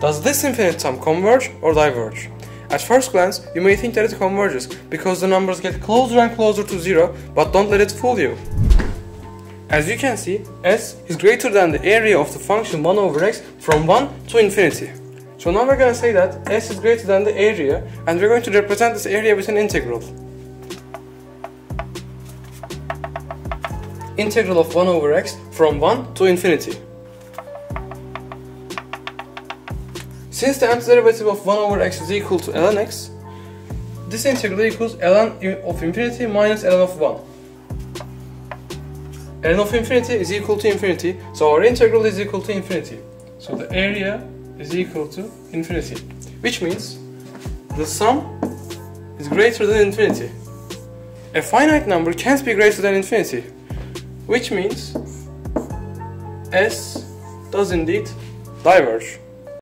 Does this infinite sum converge or diverge? At first glance, you may think that it converges because the numbers get closer and closer to zero, but don't let it fool you. As you can see, s is greater than the area of the function 1 over x from 1 to infinity. So now we're going to say that s is greater than the area and we're going to represent this area with an integral. Integral of 1 over x from 1 to infinity. Since the antiderivative of 1 over x is equal to ln x, this integral equals ln of infinity minus ln of 1. ln of infinity is equal to infinity, so our integral is equal to infinity. So the area is equal to infinity, which means the sum is greater than infinity. A finite number can't be greater than infinity, which means S does indeed diverge.